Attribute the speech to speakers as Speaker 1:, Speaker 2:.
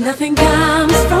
Speaker 1: Nothing comes from.